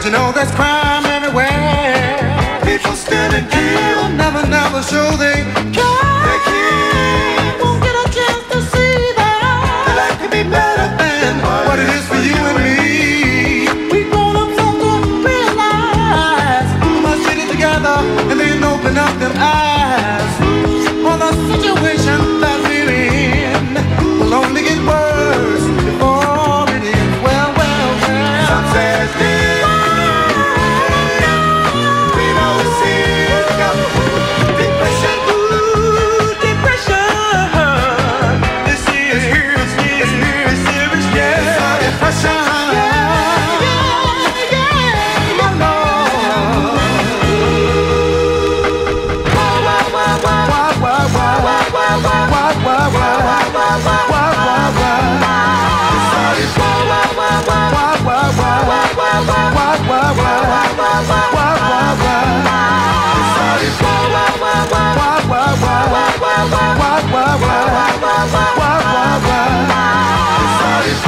But you know there's crime everywhere. People stealing, in jail, never, never show their